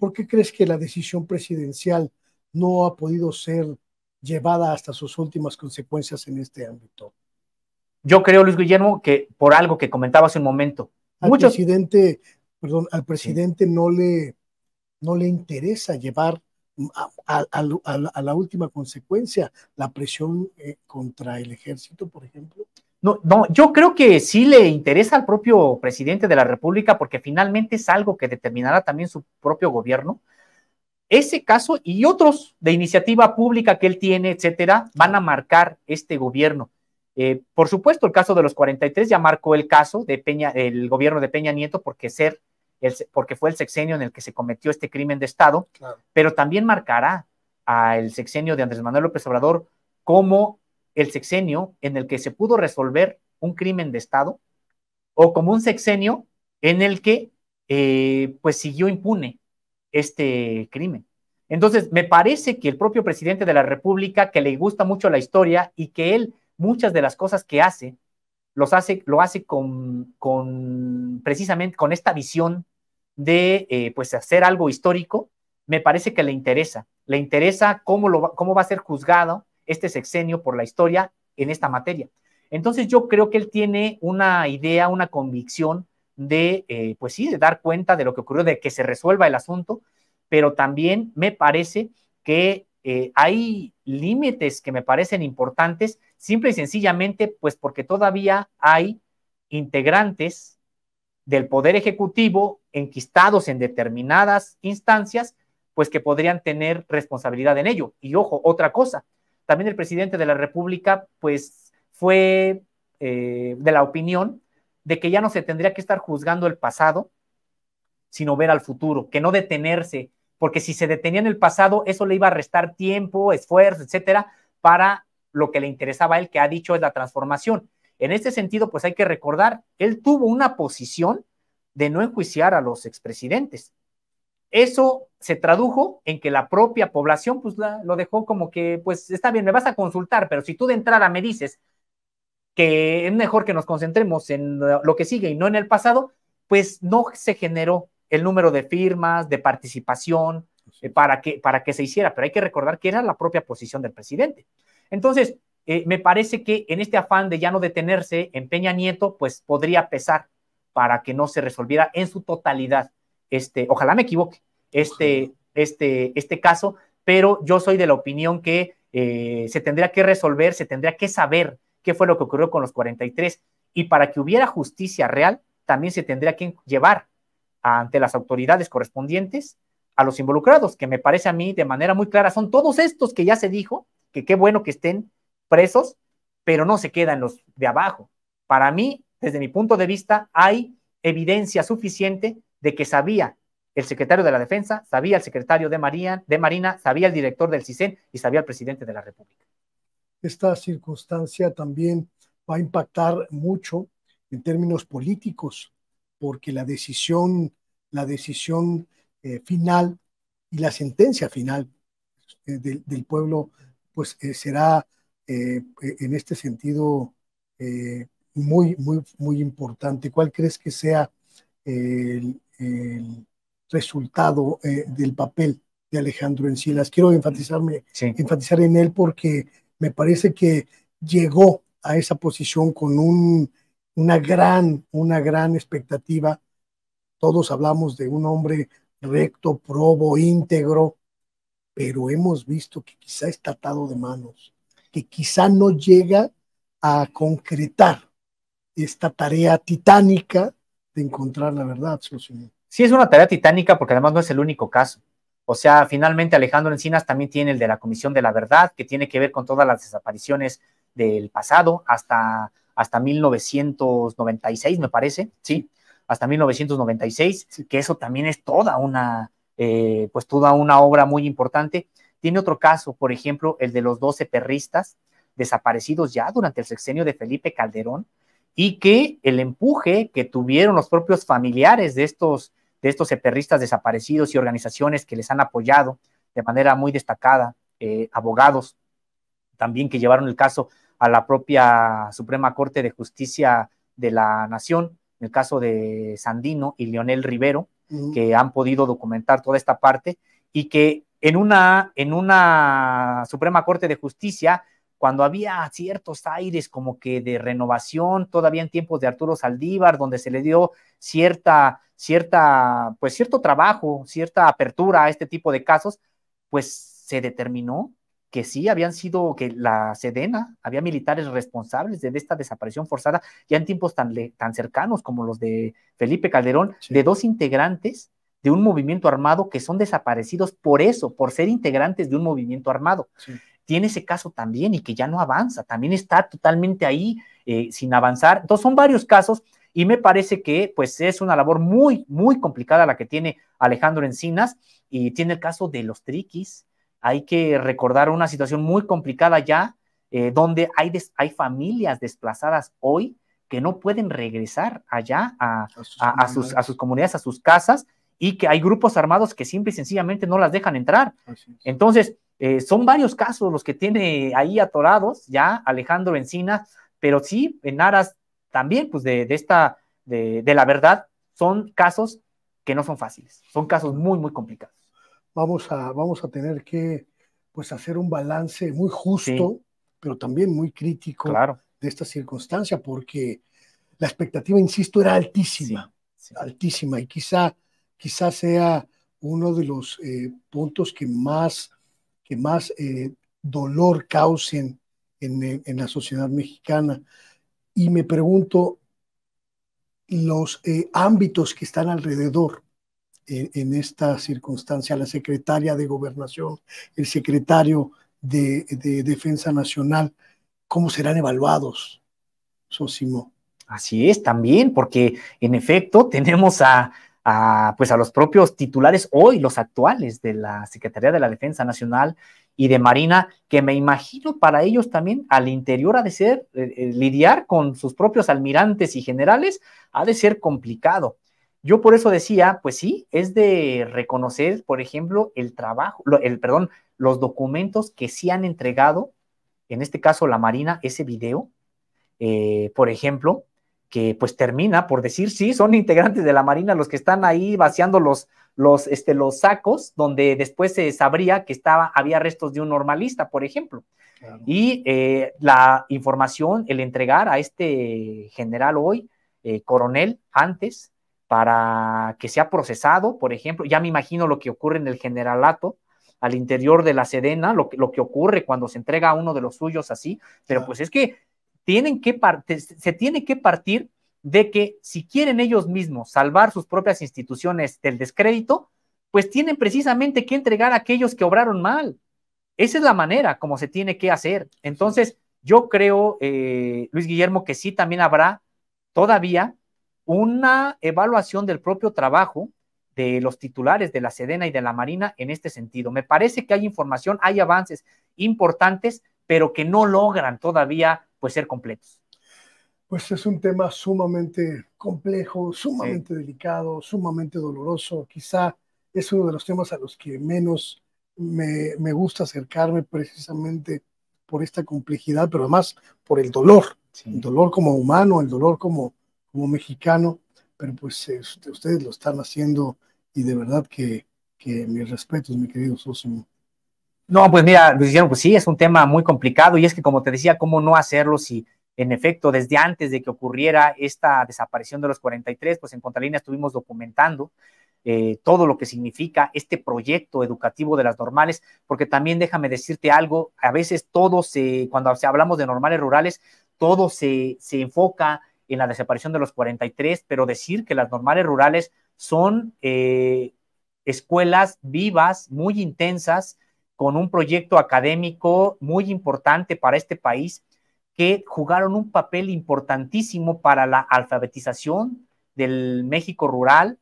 ¿por qué crees que la decisión presidencial no ha podido ser llevada hasta sus últimas consecuencias en este ámbito? Yo creo, Luis Guillermo, que por algo que comentaba hace un momento. Al presidente, perdón, al presidente no, le, no le interesa llevar a, la última consecuencia, la presión eh, contra el ejército, por ejemplo? No, no, yo creo que sí le interesa al propio presidente de la República porque finalmente es algo que determinará también su propio gobierno. Ese caso y otros de iniciativa pública que él tiene, etcétera, van a marcar este gobierno. Eh, por supuesto, el caso de los 43 ya marcó el caso de Peña, el gobierno de Peña Nieto, porque ser porque fue el sexenio en el que se cometió este crimen de Estado, pero también marcará al sexenio de Andrés Manuel López Obrador como el sexenio en el que se pudo resolver un crimen de Estado o como un sexenio en el que eh, pues siguió impune este crimen. Entonces, me parece que el propio presidente de la República, que le gusta mucho la historia y que él muchas de las cosas que hace, los hace, lo hace con, con precisamente con esta visión de eh, pues hacer algo histórico, me parece que le interesa. Le interesa cómo, lo, cómo va a ser juzgado este sexenio por la historia en esta materia. Entonces yo creo que él tiene una idea, una convicción de, eh, pues sí, de dar cuenta de lo que ocurrió, de que se resuelva el asunto, pero también me parece que eh, hay límites que me parecen importantes, simple y sencillamente, pues porque todavía hay integrantes del Poder Ejecutivo enquistados en determinadas instancias, pues que podrían tener responsabilidad en ello. Y ojo, otra cosa, también el presidente de la República, pues fue eh, de la opinión de que ya no se tendría que estar juzgando el pasado, sino ver al futuro, que no detenerse, porque si se detenía en el pasado, eso le iba a restar tiempo, esfuerzo, etcétera, para lo que le interesaba a él, que ha dicho es la transformación. En este sentido, pues hay que recordar, él tuvo una posición de no enjuiciar a los expresidentes. Eso se tradujo en que la propia población pues lo dejó como que, pues está bien, me vas a consultar, pero si tú de entrada me dices que es mejor que nos concentremos en lo que sigue y no en el pasado, pues no se generó el número de firmas, de participación, eh, para, que, para que se hiciera, pero hay que recordar que era la propia posición del presidente. Entonces, eh, me parece que en este afán de ya no detenerse en Peña Nieto, pues podría pesar para que no se resolviera en su totalidad este, ojalá me equivoque, este, este, este caso, pero yo soy de la opinión que eh, se tendría que resolver, se tendría que saber qué fue lo que ocurrió con los 43 y para que hubiera justicia real, también se tendría que llevar ante las autoridades correspondientes a los involucrados, que me parece a mí de manera muy clara, son todos estos que ya se dijo, que qué bueno que estén presos, pero no se quedan los de abajo. Para mí, desde mi punto de vista, hay evidencia suficiente de que sabía el secretario de la Defensa, sabía el secretario de, Marina, de Marina, sabía el director del CISEN y sabía el presidente de la República. Esta circunstancia también va a impactar mucho en términos políticos, porque la decisión, la decisión eh, final y la sentencia final eh, del, pueblo pues eh, será en este sentido muy, muy, muy importante. ¿Cuál crees que sea el, resultado del papel de Alejandro Encinas? Quiero enfatizarme, enfatizar en él porque me parece que llegó a esa posición con un, una, gran, una gran expectativa. Todos hablamos de un hombre recto, probo, íntegro, pero hemos visto que quizá está atado de manos, que quizá no llega a concretar esta tarea titánica de encontrar la verdad, Sí, es una tarea titánica porque además no es el único caso. O sea, finalmente Alejandro Encinas también tiene el de la Comisión de la Verdad, que tiene que ver con todas las desapariciones del pasado hasta, hasta 1996, me parece, ¿sí? Hasta 1996, que eso también es toda una, eh, pues toda una obra muy importante. Tiene otro caso, por ejemplo, el de los 12 perristas desaparecidos ya durante el sexenio de Felipe Calderón y que el empuje que tuvieron los propios familiares de estos, de estos perristas desaparecidos y organizaciones que les han apoyado de manera muy destacada, eh, abogados también que llevaron el caso a la propia Suprema Corte de Justicia de la Nación, en el caso de Sandino y Leonel Rivero, que han podido documentar toda esta parte y que en una, en una Suprema Corte de Justicia, cuando había ciertos aires como que de renovación, todavía en tiempos de Arturo Saldívar, donde se le dio cierta, cierta, pues cierto trabajo, cierta apertura a este tipo de casos, pues se determinó que sí habían sido, que la Sedena, había militares responsables de esta desaparición forzada, ya en tiempos tan, tan cercanos como los de Felipe Calderón, de dos integrantes de un movimiento armado que son desaparecidos por eso, por ser integrantes de un movimiento armado. Tiene ese caso también y que ya no avanza, también está totalmente ahí eh, sin avanzar. Entonces son varios casos y me parece que pues es una labor muy, muy complicada la que tiene Alejandro Encinas y tiene el caso de los triquis, hay que recordar una situación muy complicada ya, eh, donde hay, hay familias desplazadas hoy que no pueden regresar allá a, sus, a, sus, comunidades, a sus casas, y que hay grupos armados que simple y sencillamente no las dejan entrar. Entonces, eh, son varios casos los que tiene ahí atorados ya Alejandro Encina, pero sí, en aras también, pues de, de esta, de, de la verdad, son casos que no son fáciles, son casos muy, muy complicados. Vamos a, vamos a tener que pues, hacer un balance muy justo, pero también muy crítico de esta circunstancia, porque la expectativa, insisto, era altísima, altísima, y quizá, quizá sea uno de los eh, puntos que más, que más eh, dolor causen en, la sociedad mexicana. Y me pregunto, los eh, ámbitos que están alrededor en, esta circunstancia, la secretaria de Gobernación, el secretario de, Defensa Nacional, ¿cómo serán evaluados, Sosimo? Así es, también, porque en efecto tenemos a, pues a los propios titulares hoy, los actuales de la Secretaría de la Defensa Nacional y de Marina, que me imagino para ellos también al interior ha de ser, eh, eh, lidiar con sus propios almirantes y generales, ha de ser complicado. Yo por eso decía, pues sí, es de reconocer, por ejemplo, el trabajo, el, perdón, los documentos que sí han entregado, en este caso la Marina, ese video, eh, por ejemplo, que pues termina por decir, sí, son integrantes de la Marina los que están ahí vaciando los, los, este, los sacos, donde después se sabría que estaba, había restos de un normalista, por ejemplo. Y eh, la información, el entregar a este general hoy, eh, coronel, antes, para que sea procesado, por ejemplo, ya me imagino lo que ocurre en el generalato, al interior de la Sedena, lo, lo que ocurre cuando se entrega a uno de los suyos así, pero pues es que tienen que se tiene que partir de que si quieren ellos mismos salvar sus propias instituciones del descrédito, pues tienen precisamente que entregar a aquellos que obraron mal. Esa es la manera como se tiene que hacer. Entonces, yo creo, eh, Luis Guillermo, que sí también habrá todavía una evaluación del propio trabajo de los titulares de la Sedena y de la Marina en este sentido. Me parece que hay información, hay avances importantes, pero que no logran todavía pues ser completos. Pues es un tema sumamente complejo, sumamente delicado, sumamente doloroso. Quizá es uno de los temas a los que menos me, gusta acercarme precisamente por esta complejidad, pero además por el dolor, el dolor como humano, el dolor como, como mexicano, pero pues eh, ustedes lo están haciendo y de verdad que, que mis respetos, mi querido Sosimo. No, pues mira, Luis pues sí, es un tema muy complicado y es que como te decía, ¿cómo no hacerlo si en efecto desde antes de que ocurriera esta desaparición de los 43, pues en Contralínea estuvimos documentando eh, todo lo que significa este proyecto educativo de las normales, porque también déjame decirte algo, a veces todo se, cuando hablamos de normales rurales, todo se, se enfoca en la desaparición de los 43, pero decir que las normales rurales son eh, escuelas vivas, muy intensas, con un proyecto académico muy importante para este país, que jugaron un papel importantísimo para la alfabetización del México rural,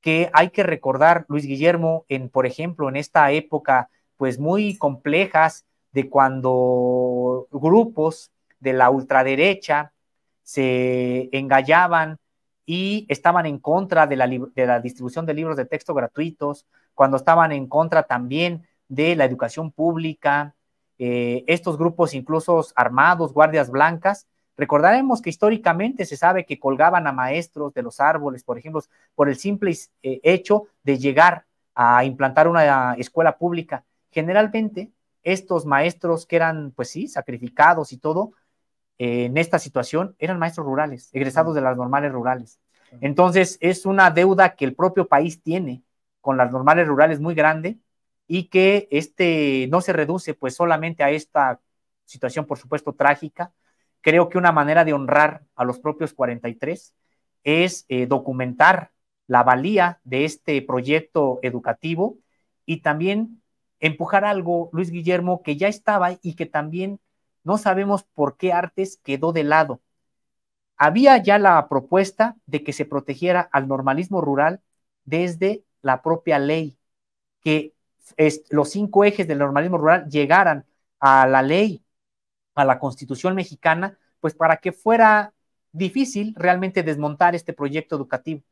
que hay que recordar, Luis Guillermo, en, por ejemplo, en esta época, pues muy complejas de cuando grupos de la ultraderecha se engallaban y estaban en contra de la, distribución de libros de texto gratuitos, cuando estaban en contra también de la educación pública, eh, estos grupos incluso armados, guardias blancas, Recordaremos que históricamente se sabe que colgaban a maestros de los árboles, por ejemplo, por el simple eh, hecho de llegar a implantar una escuela pública. Generalmente, estos maestros que eran, pues sí, sacrificados y todo, eh, en esta situación, eran maestros rurales, egresados de las normales rurales. Entonces, es una deuda que el propio país tiene con las normales rurales muy grande y que este no se reduce pues solamente a esta situación, por supuesto, trágica. Creo que una manera de honrar a los propios 43 es eh, documentar la valía de este proyecto educativo y también empujar algo, Luis Guillermo, que ya estaba y que también no sabemos por qué Artes quedó de lado. Había ya la propuesta de que se protegiera al normalismo rural desde la propia ley, que los cinco ejes del normalismo rural llegaran a la ley, a la constitución mexicana, pues para que fuera difícil realmente desmontar este proyecto educativo.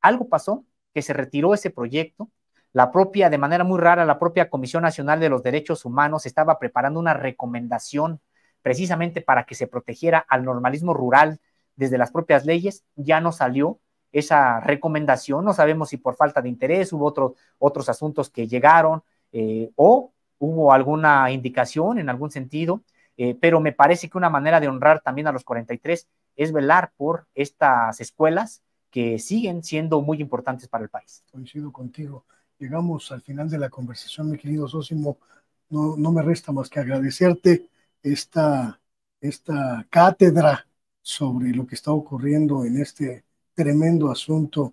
Algo pasó, que se retiró ese proyecto. La propia, de manera muy rara, la propia Comisión Nacional de los Derechos Humanos estaba preparando una recomendación precisamente para que se protegiera al normalismo rural desde las propias leyes. Ya no salió, esa recomendación. No sabemos si por falta de interés hubo otros asuntos que llegaron eh, o hubo alguna indicación en algún sentido, eh, pero me parece que una manera de honrar también a los 43 es velar por estas escuelas que siguen siendo muy importantes para el país. Coincido contigo. Llegamos al final de la conversación, mi querido Sósimo. No, no me resta más que agradecerte esta, esta cátedra sobre lo que está ocurriendo en este tremendo asunto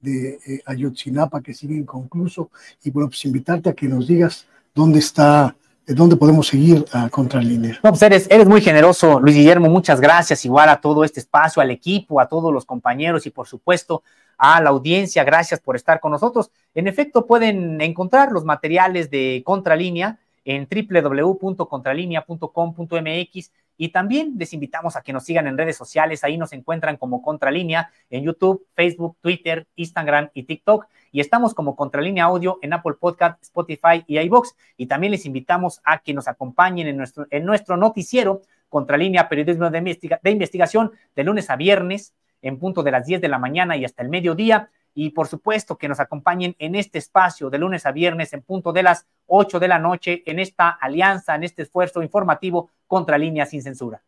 de eh, Ayotzinapa que sigue inconcluso y bueno, pues invitarte a que nos digas dónde está, eh, dónde podemos seguir a Contralínea. No, pues eres, eres muy generoso, Luis Guillermo, muchas gracias igual a todo este espacio, al equipo, a todos los compañeros y por supuesto a la audiencia, gracias por estar con nosotros. En efecto, pueden encontrar los materiales de Contralínea en www.contralinea.com.mx y también les invitamos a que nos sigan en redes sociales, ahí nos encuentran como Contralínea en YouTube, Facebook, Twitter, Instagram y TikTok. Y estamos como Contralínea Audio en Apple Podcast, Spotify y iBox. Y también les invitamos a que nos acompañen en nuestro, en nuestro noticiero Contralínea Periodismo de, de Investigación de lunes a viernes en punto de las 10 de la mañana y hasta el mediodía y por supuesto que nos acompañen en este espacio de lunes a viernes en punto de las 8 de la noche en esta alianza, en este esfuerzo informativo contra líneas sin censura.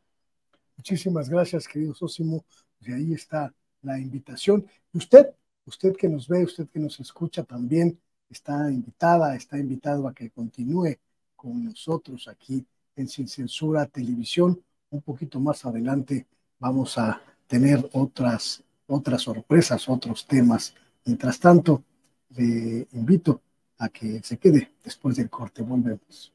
Muchísimas gracias, querido Sósimo. De ahí está la invitación. Y usted, usted que nos ve, usted que nos escucha también, está invitada, está invitado a que continúe con nosotros aquí en Sin Censura Televisión. Un poquito más adelante vamos a tener otras otras sorpresas, otros temas. Mientras tanto, le invito a que se quede después del corte. Volvemos.